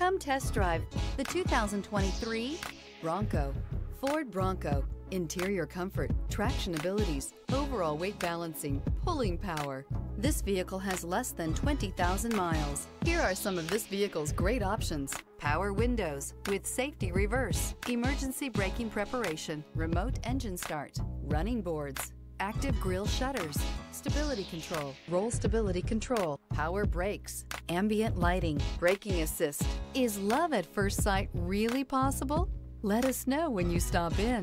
Come test drive the 2023 Bronco. Ford Bronco. Interior comfort, traction abilities, overall weight balancing, pulling power. This vehicle has less than 20,000 miles. Here are some of this vehicle's great options. Power windows with safety reverse, emergency braking preparation, remote engine start, running boards, active grille shutters, stability control, roll stability control, power brakes, ambient lighting, braking assist. Is love at first sight really possible? Let us know when you stop in.